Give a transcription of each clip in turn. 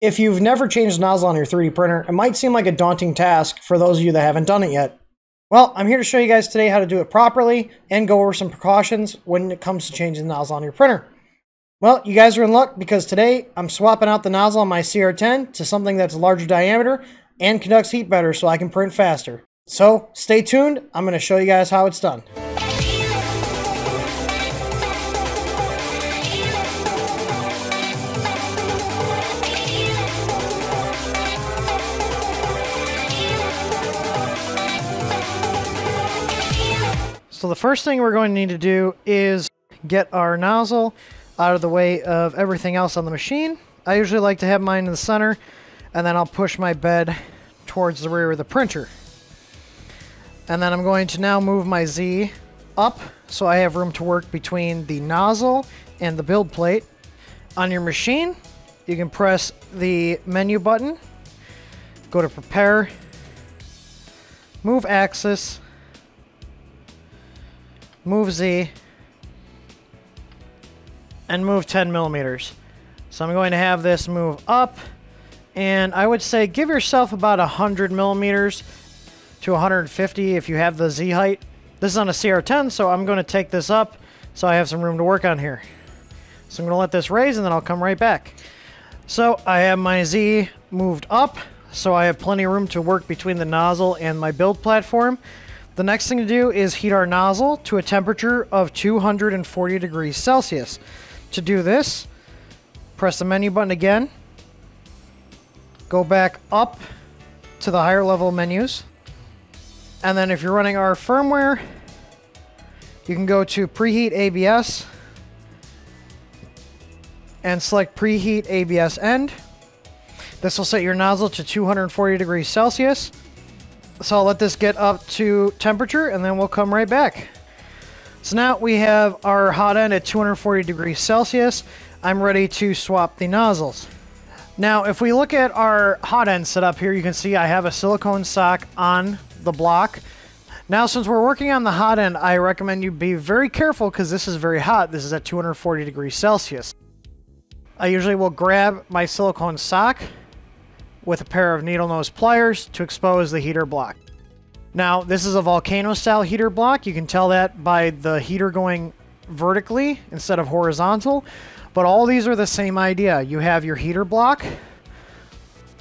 If you've never changed the nozzle on your 3D printer, it might seem like a daunting task for those of you that haven't done it yet. Well, I'm here to show you guys today how to do it properly and go over some precautions when it comes to changing the nozzle on your printer. Well, you guys are in luck because today I'm swapping out the nozzle on my CR10 to something that's a larger diameter and conducts heat better so I can print faster. So stay tuned, I'm going to show you guys how it's done. So the first thing we're going to need to do is get our nozzle out of the way of everything else on the machine. I usually like to have mine in the center and then I'll push my bed towards the rear of the printer. And then I'm going to now move my Z up so I have room to work between the nozzle and the build plate. On your machine, you can press the menu button, go to prepare, move axis, move Z, and move 10 millimeters. So I'm going to have this move up, and I would say give yourself about 100 millimeters to 150 if you have the Z height. This is on a CR10, so I'm going to take this up so I have some room to work on here. So I'm going to let this raise, and then I'll come right back. So I have my Z moved up, so I have plenty of room to work between the nozzle and my build platform. The next thing to do is heat our nozzle to a temperature of 240 degrees Celsius. To do this, press the menu button again, go back up to the higher level menus, and then if you're running our firmware, you can go to preheat ABS and select preheat ABS end. This will set your nozzle to 240 degrees Celsius. So I'll let this get up to temperature and then we'll come right back. So now we have our hot end at 240 degrees Celsius. I'm ready to swap the nozzles. Now, if we look at our hot end setup here, you can see I have a silicone sock on the block. Now, since we're working on the hot end, I recommend you be very careful because this is very hot. This is at 240 degrees Celsius. I usually will grab my silicone sock with a pair of needle nose pliers to expose the heater block. Now, this is a volcano style heater block. You can tell that by the heater going vertically instead of horizontal. But all these are the same idea. You have your heater block,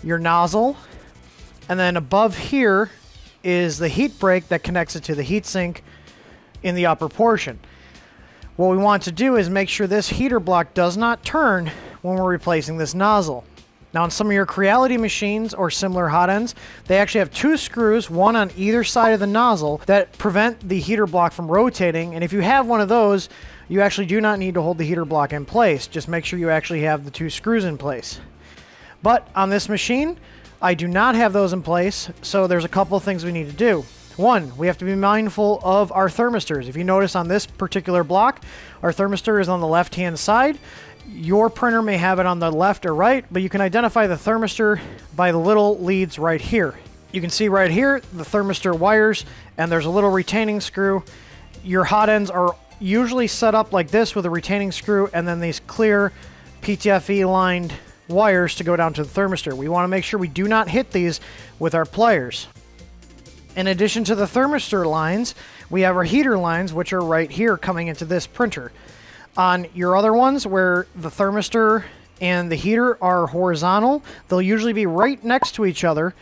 your nozzle, and then above here is the heat break that connects it to the heatsink in the upper portion. What we want to do is make sure this heater block does not turn when we're replacing this nozzle. Now on some of your Creality machines or similar hot ends, they actually have two screws, one on either side of the nozzle, that prevent the heater block from rotating. And if you have one of those, you actually do not need to hold the heater block in place. Just make sure you actually have the two screws in place. But on this machine, I do not have those in place, so there's a couple of things we need to do. One, we have to be mindful of our thermistors. If you notice on this particular block, our thermistor is on the left-hand side. Your printer may have it on the left or right, but you can identify the thermistor by the little leads right here. You can see right here the thermistor wires, and there's a little retaining screw. Your hot ends are usually set up like this with a retaining screw and then these clear PTFE lined wires to go down to the thermistor. We want to make sure we do not hit these with our pliers. In addition to the thermistor lines, we have our heater lines, which are right here coming into this printer. On your other ones where the thermistor and the heater are horizontal, they'll usually be right next to each other.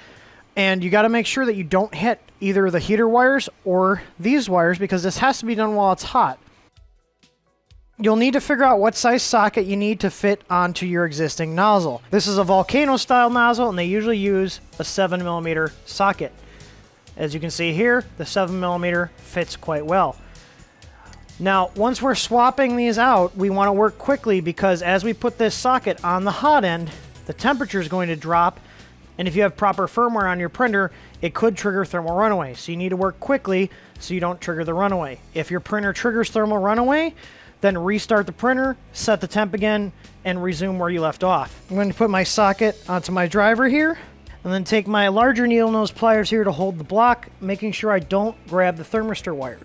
And you got to make sure that you don't hit either the heater wires or these wires because this has to be done while it's hot. You'll need to figure out what size socket you need to fit onto your existing nozzle. This is a volcano style nozzle and they usually use a 7mm socket. As you can see here, the 7mm fits quite well. Now, once we're swapping these out, we want to work quickly because as we put this socket on the hot end, the temperature is going to drop. And if you have proper firmware on your printer, it could trigger thermal runaway. So you need to work quickly so you don't trigger the runaway. If your printer triggers thermal runaway, then restart the printer, set the temp again, and resume where you left off. I'm going to put my socket onto my driver here, and then take my larger needle nose pliers here to hold the block, making sure I don't grab the thermistor wire.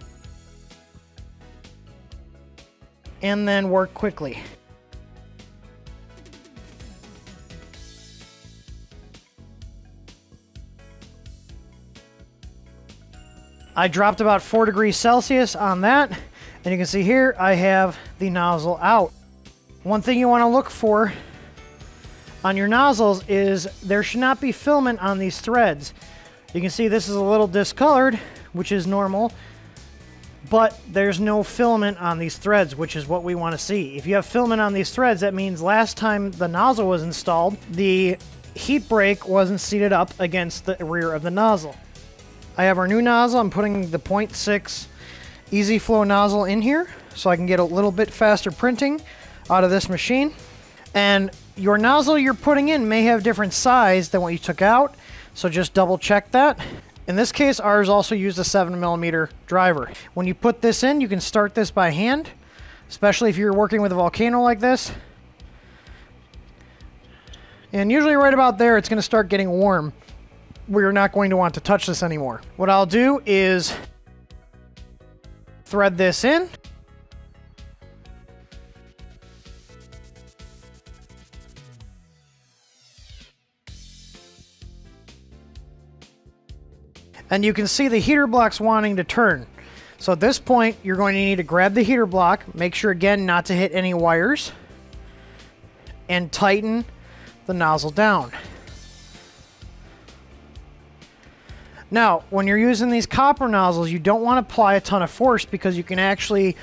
and then work quickly. I dropped about 4 degrees Celsius on that, and you can see here I have the nozzle out. One thing you want to look for on your nozzles is there should not be filament on these threads. You can see this is a little discolored, which is normal, but there's no filament on these threads, which is what we want to see. If you have filament on these threads, that means last time the nozzle was installed, the heat break wasn't seated up against the rear of the nozzle. I have our new nozzle. I'm putting the 0.6 EZFlow nozzle in here so I can get a little bit faster printing out of this machine. And your nozzle you're putting in may have different size than what you took out, so just double check that. In this case, ours also used a 7 millimeter driver. When you put this in, you can start this by hand, especially if you're working with a volcano like this. And usually right about there, it's going to start getting warm. We're not going to want to touch this anymore. What I'll do is thread this in. And you can see the heater blocks wanting to turn. So at this point, you're going to need to grab the heater block, make sure again not to hit any wires, and tighten the nozzle down. Now, when you're using these copper nozzles, you don't want to apply a ton of force because you can actually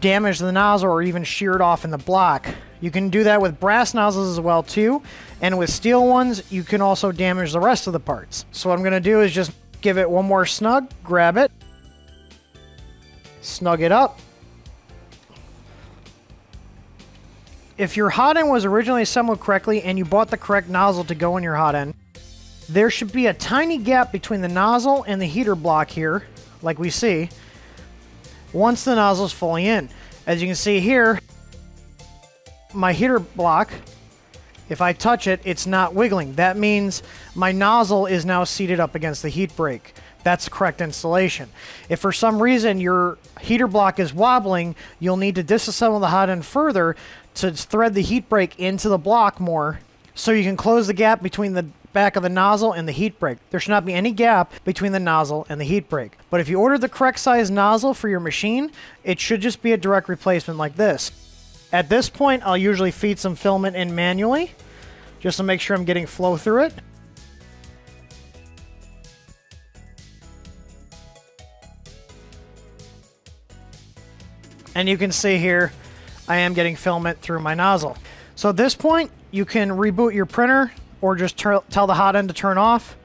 damage the nozzle or even shear it off in the block. You can do that with brass nozzles as well too, and with steel ones, you can also damage the rest of the parts. So what I'm going to do is just give it one more snug, grab it, snug it up. If your hot end was originally assembled correctly and you bought the correct nozzle to go in your hot end, there should be a tiny gap between the nozzle and the heater block here, like we see, once the nozzle is fully in. As you can see here, my heater block, if I touch it, it's not wiggling. That means my nozzle is now seated up against the heat break. That's correct installation. If for some reason your heater block is wobbling, you'll need to disassemble the hot end further to thread the heat break into the block more so you can close the gap between the back of the nozzle and the heat break. There should not be any gap between the nozzle and the heat break. But if you order the correct size nozzle for your machine, it should just be a direct replacement like this. At this point, I'll usually feed some filament in manually, just to make sure I'm getting flow through it. And you can see here, I am getting filament through my nozzle. So at this point, you can reboot your printer or just tell the hot end to turn off.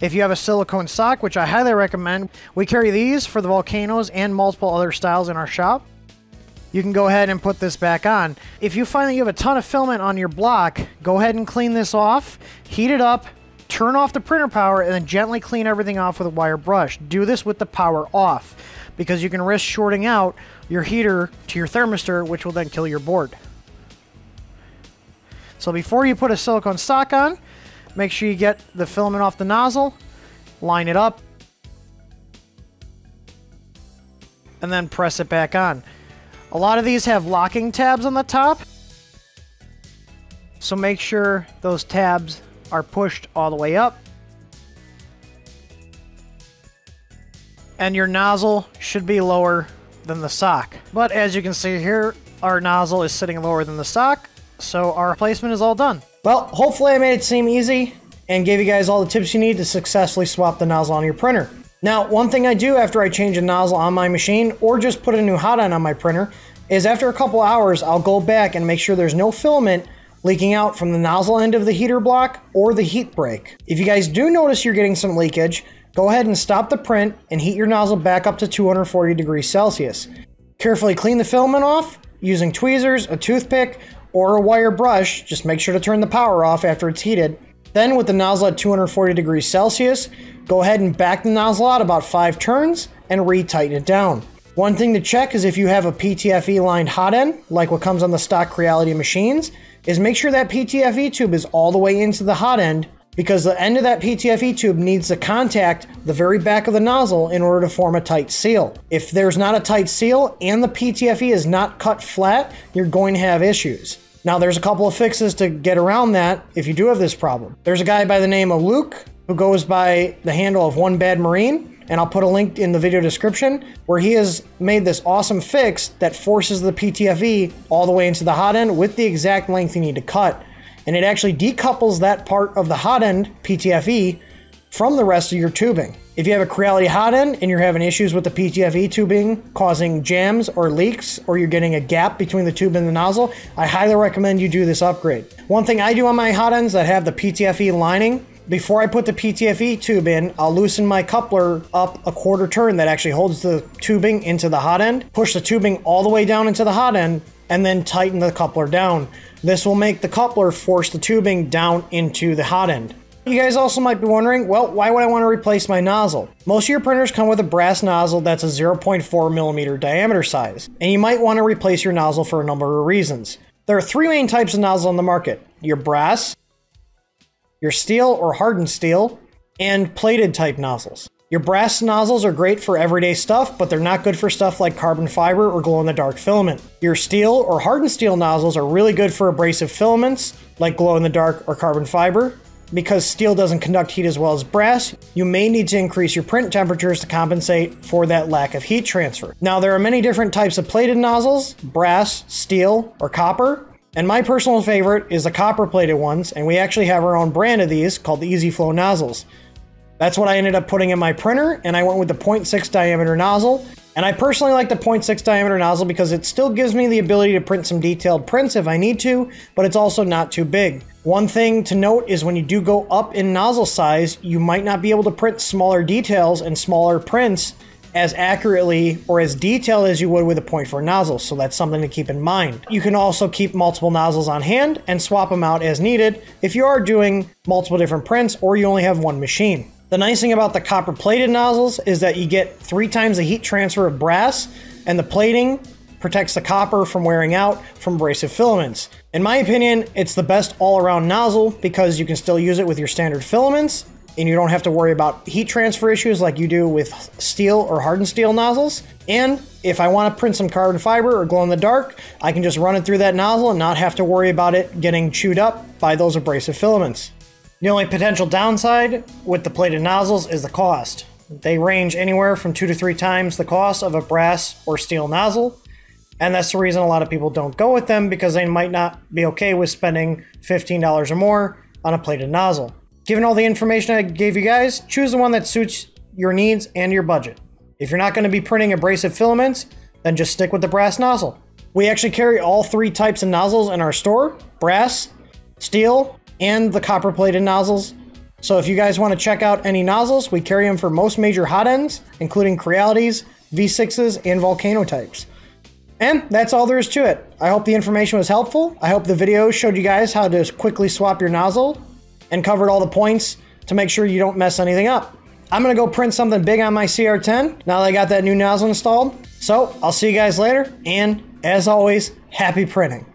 If you have a silicone sock, which I highly recommend, we carry these for the volcanoes and multiple other styles in our shop. You can go ahead and put this back on. If you find that you have a ton of filament on your block, go ahead and clean this off, heat it up, turn off the printer power, and then gently clean everything off with a wire brush. Do this with the power off because you can risk shorting out your heater to your thermistor, which will then kill your board. So before you put a silicone stock on, make sure you get the filament off the nozzle, line it up, and then press it back on. A lot of these have locking tabs on the top, so make sure those tabs are pushed all the way up. And your nozzle should be lower than the sock. But as you can see here, our nozzle is sitting lower than the sock, so our replacement is all done. Well, hopefully I made it seem easy and gave you guys all the tips you need to successfully swap the nozzle on your printer. Now, one thing I do after I change a nozzle on my machine or just put a new hot end on my printer is after a couple hours, I'll go back and make sure there's no filament leaking out from the nozzle end of the heater block or the heat break. If you guys do notice you're getting some leakage, go ahead and stop the print and heat your nozzle back up to 240 degrees Celsius. Carefully clean the filament off using tweezers, a toothpick, or a wire brush, just make sure to turn the power off after it's heated. Then with the nozzle at 240 degrees Celsius, go ahead and back the nozzle out about 5 turns and retighten it down. One thing to check is if you have a PTFE lined hot end, like what comes on the stock Creality machines, is make sure that PTFE tube is all the way into the hot end because the end of that PTFE tube needs to contact the very back of the nozzle in order to form a tight seal. If there's not a tight seal and the PTFE is not cut flat, you're going to have issues. Now, there's a couple of fixes to get around that if you do have this problem. There's a guy by the name of Luke who goes by the handle of OneBadMarine and I'll put a link in the video description where he has made this awesome fix that forces the PTFE all the way into the hot end with the exact length you need to cut. And it actually decouples that part of the hot end PTFE from the rest of your tubing. If you have a Creality hot end and you're having issues with the PTFE tubing causing jams or leaks, or you're getting a gap between the tube and the nozzle, I highly recommend you do this upgrade. One thing I do on my hot ends that have the PTFE lining before I put the PTFE tube in, I'll loosen my coupler up a quarter turn that actually holds the tubing into the hot end, push the tubing all the way down into the hot end, and then tighten the coupler down. This will make the coupler force the tubing down into the hot end. You guys also might be wondering, well, why would I want to replace my nozzle? Most of your printers come with a brass nozzle that's a 0.4 millimeter diameter size, and you might want to replace your nozzle for a number of reasons. There are three main types of nozzle on the market. Your brass, your steel or hardened steel, and plated type nozzles. Your brass nozzles are great for everyday stuff, but they're not good for stuff like carbon fiber or glow in the dark filament. Your steel or hardened steel nozzles are really good for abrasive filaments like glow in the dark or carbon fiber. Because steel doesn't conduct heat as well as brass, you may need to increase your print temperatures to compensate for that lack of heat transfer. Now, there are many different types of plated nozzles brass, steel, or copper. And my personal favorite is the copper plated ones, and we actually have our own brand of these called the EZFlow nozzles. That's what I ended up putting in my printer, and I went with the 0.6 diameter nozzle. And I personally like the 0.6 diameter nozzle because it still gives me the ability to print some detailed prints if I need to, but it's also not too big. One thing to note is when you do go up in nozzle size, you might not be able to print smaller details and smaller prints as accurately or as detailed as you would with a 0.4 nozzle, so that's something to keep in mind. You can also keep multiple nozzles on hand and swap them out as needed if you are doing multiple different prints or you only have one machine. The nice thing about the copper plated nozzles is that you get three times the heat transfer of brass, and the plating protects the copper from wearing out from abrasive filaments. In my opinion, it's the best all-around nozzle because you can still use it with your standard filaments and you don't have to worry about heat transfer issues like you do with steel or hardened steel nozzles. And if I want to print some carbon fiber or glow in the dark, I can just run it through that nozzle and not have to worry about it getting chewed up by those abrasive filaments. The only potential downside with the plated nozzles is the cost. They range anywhere from two to three times the cost of a brass or steel nozzle. And that's the reason a lot of people don't go with them because they might not be okay with spending $15 or more on a plated nozzle. Given all the information I gave you guys, choose the one that suits your needs and your budget. If you're not going to be printing abrasive filaments, then just stick with the brass nozzle. We actually carry all three types of nozzles in our store, brass, steel, and the copper plated nozzles. So if you guys want to check out any nozzles, we carry them for most major hot ends, including Crealities, V6s, and Volcano types. And that's all there is to it. I hope the information was helpful. I hope the video showed you guys how to quickly swap your nozzle and covered all the points to make sure you don't mess anything up. I'm gonna go print something big on my CR10 now that I got that new nozzle installed. So I'll see you guys later, and as always, happy printing.